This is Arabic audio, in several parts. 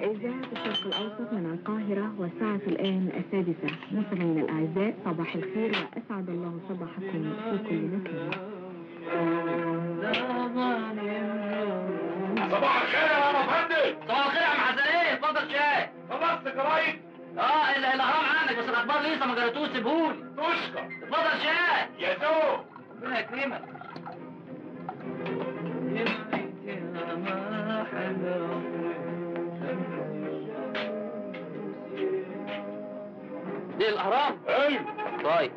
إذاعة الشرق الأوسط من القاهرة والساعة الآن السادسة. مستمعينا الأعزاء صباح الخير وأسعد الله صباحكم في كل مكان. صباح الخير يا ماما فندم صباح الخير يا عم حسنين اتفضل شاي خلصت جرايد آه ال- الاهرام عندك بس الأخبار لسه ما قريتوش سيبهولي. تشكر اتفضل شاي يا ذوق ربنا يكرمك. دي الأهرام. أيوه طيب.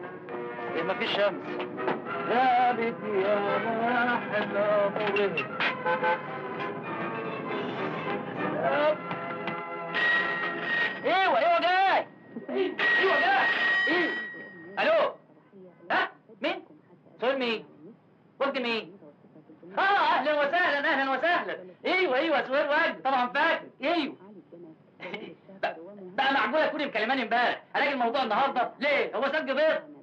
إيه مفيش شمس. غابت يا ماحل امره إيوه إيوه جاي. إيوه جاي. أيوه ألو. ها؟ مين؟ سؤال مين؟ قلت مين؟ آه أهلا وسهلا أهلا وسهلا. إيوه إيوه سهير وجد طبعا فاكر. إيوه. بقى- بقى معقول يكون مكلماني امبارح؟ الاقي الموضوع النهارده؟ ليه؟ هو سج بيض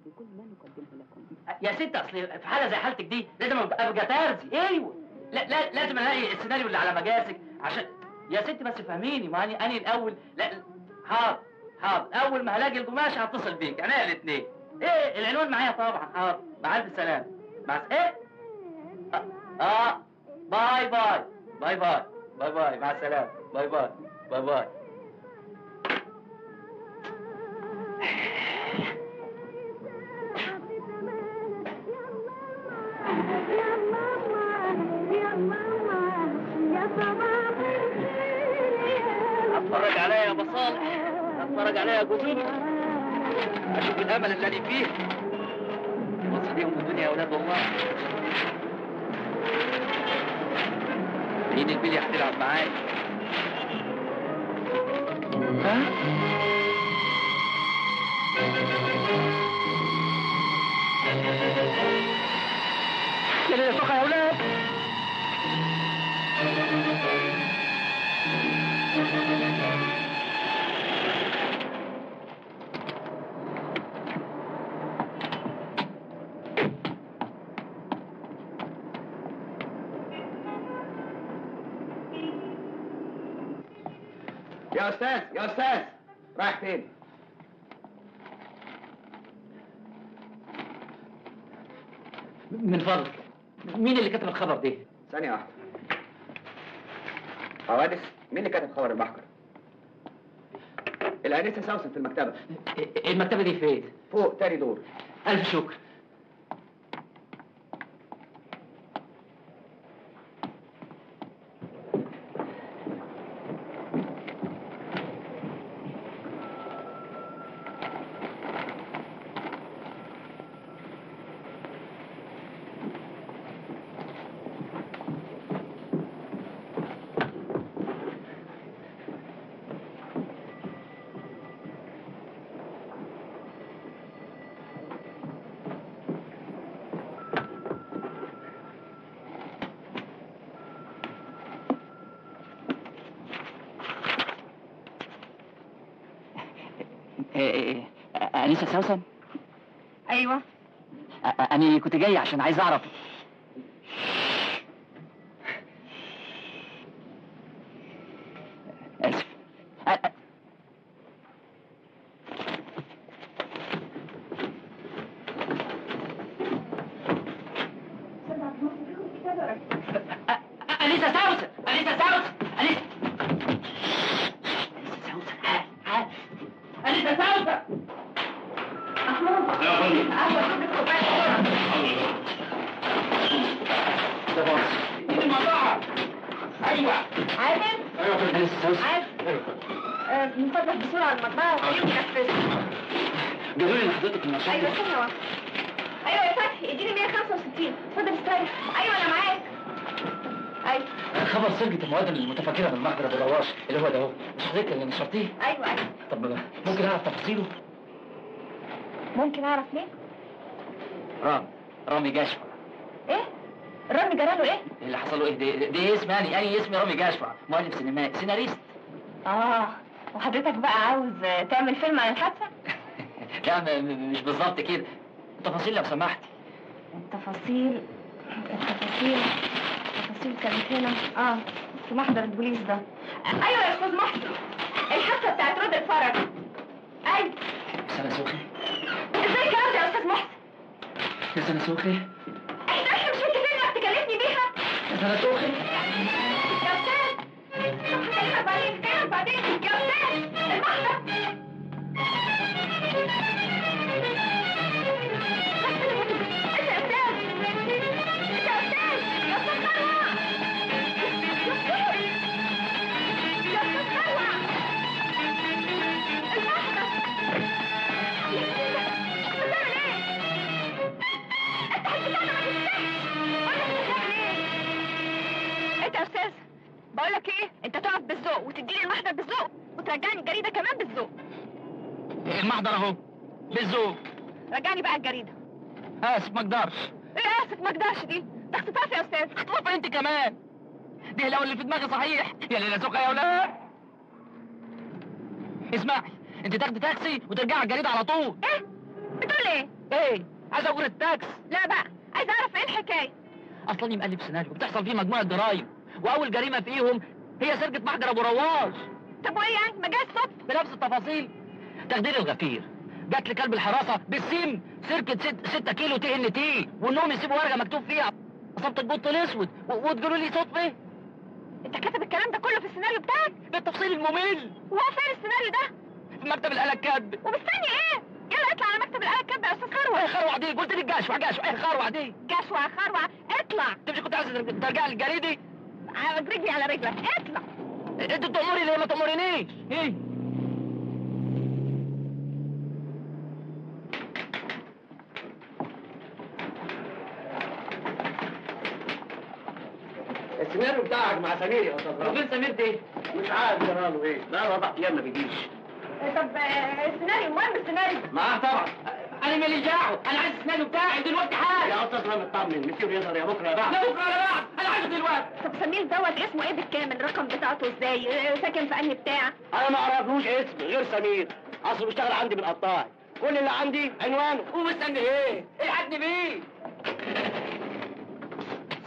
يا ست اصل في حاله زي حالتك دي لازم ابقى ترزي أيوه. لا لا لازم الاقي السيناريو اللي على مجازك عشان يا ست بس فهميني ما اني اني الأول لا حاضر حاضر أول ما هلاقي القماش هتصل بيك. أنا الاثنين إيه؟ العنوان معايا طبعا. حاضر مع ألف سلامة. مع إيه؟ آه, آه. باي باي. باي باي. باي باي. مع السلامة. باي باي. باي باي. اتفرج عليا يا مصالح اتفرج عليا يا جذور أشوف الامل أنا فيه. دي ام الدنيا يا أولاد الله. مين البلي هتلعب معايا؟ ها؟ يا سخة يا أولاد يا أستاذ يا أستاذ. رايح فين؟ من فضلك. مين اللي كتب الخبر ده؟ ثانية واحدة. حوادث؟ مين اللي كتب خبر المحكر الأنسة سوسن في المكتبة. المكتبة دي فين؟ فوق تاني دور. ألف شكر. أنسة سوسن؟ أيوة. أنا كنت جاي عشان عايز أعرف. أنسة سوسن يا فندم ده باص المطاعم أيوة عادل أيوة يا فندم آه، من فضلك بسرعة المطبعة وخليهم ينفذوا قالوا لي ان حضرتك من أيوة ثانية واحدة أيوة يا فتحي اديني 165 اتفضل استريح أيوة أنا معاك أيوة خبر سرقة المواد المتفكرة من معبر أبو رواش اللي هو ده أهو. مش حضرتك اللي نشرتيه أيوة أيوة. طب ممكن أعرف تفاصيله؟ ممكن أعرف ليه؟ رامي رامي جاشفع إيه؟ الرامي جراله إيه؟ اللي حصل له إيه؟ ده, ده اسم يعني أنا اسمي رامي جاشفع مؤلف سينمائي سيناريست. آه. وحضرتك بقى عاوز تعمل فيلم عن الحادثة؟ لا مش بالظبط كده. تفاصيل لو سمحت التفاصيل التفاصيل. التفاصيل كانت هنا. آه في محضر البوليس ده. أيوه يا أستاذ محضر. الحادثة بتاعت رود الفرج. أيوه. سنة سوخي إزاي الكلام ده يا أستاذ محسن يا سنة سوخي إحنا إحنا مش متفقين انك تكلمني بيها. يا سنة سوخي يا أستاذ. هتكلم بعدين هتكلم بعدين. يا أستاذ. المحضر. المحضر اهو بالذوق رجعني بقى الجريدة. آسف ما أقدرش. إيه آسف ما أقدرش دي. ده اختطاف يا أستاذ. اختطف أنت كمان. دي لو اللي في دماغي صحيح. يا ليلى سوخي يا ولاد اسمعي أنت تاخدي تاكسي وترجعي على الجريدة على طول. إيه؟ بتقول إيه؟ إيه؟ عايز أقول التاكس. لا بقى عايز أعرف إيه الحكاية؟ أصلا مقلب سيناريو. بتحصل فيه مجموعة جرايم. وأول جريمة فيهم هي سرقة محجر أبو رواش طب وإيه يعني؟ ما جاش الصبح بنفس التفاصيل. تخدير الغفير. جات لي كلب الحراسة بالسم سرقه ست 6 كيلو TNT وانهم يسيبوا ورقة مكتوب فيها عصابة البط الأسود وتقولوا لي صوت إيه؟ أنت كاتب الكلام ده كله في السيناريو بتاعك؟ بالتفصيل الممل. وهو فين السيناريو ده؟ في مكتب الآلة الكاتبة ومستني إيه؟ يلا اطلع على مكتب الآلة الكاتبة يا أستاذ إيه خروع خروع دي؟ قلت لك جشوع جشوع إيه خروع دي؟ جشوع خروع اطلع. انت مش كنت عايز ترجع للجريدي عاوز رجلي على رجلك اطلع انت تأمري ليه ما تأمرينيش؟ إيه؟ السيناريو بتاعك مع سمير يا أستاذ رامي. وفين سمير دي؟ مش عارف جراله إيه؟ بقى أربع أيام ما بيجيش. طب آه، السيناريو المهم السيناريو معاه طبعا. أنا ماليش دعوة. أنا عايز السيناريو بتاعي دلوقتي حالا. يا أستاذ رامي اطمن مسيره يظهر يا بكرة يا بعد لا بكرة ولا بعد أنا عايزه دلوقتي. طب سمير دوت اسمه إيه بالكامل؟ الرقم بتاعته إزاي؟ آه، ساكن في أنهي بتاع؟ أنا ما أعرفلوش اسم غير سمير. أصله بيشتغل عندي بالقطاعي. كل اللي عندي عنوانه. ومستني إيه؟ الحقني بيه؟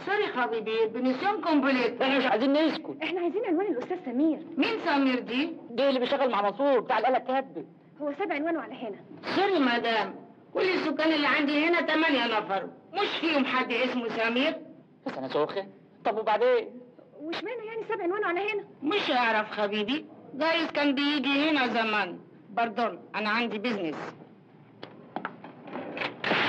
sorry حبيبي البنسيون complet. إحنا مش عايزين نسكت. إحنا عايزين عنوان الأستاذ سمير. مين سمير دي؟ دي اللي بيشتغل مع منصور بتاع الآلة الكاتبة. هو ساب عنوانه على هنا. sorry مدام. كل السكان اللي عندي هنا تمانية نفر. مش فيهم حد اسمه سمير. بس أنا سوخة. طب وبعدين؟ وش معنى يعني ساب عنوانه على هنا؟ مش هعرف حبيبي جايز كان بيجي هنا زمان. باردون أنا عندي بيزنس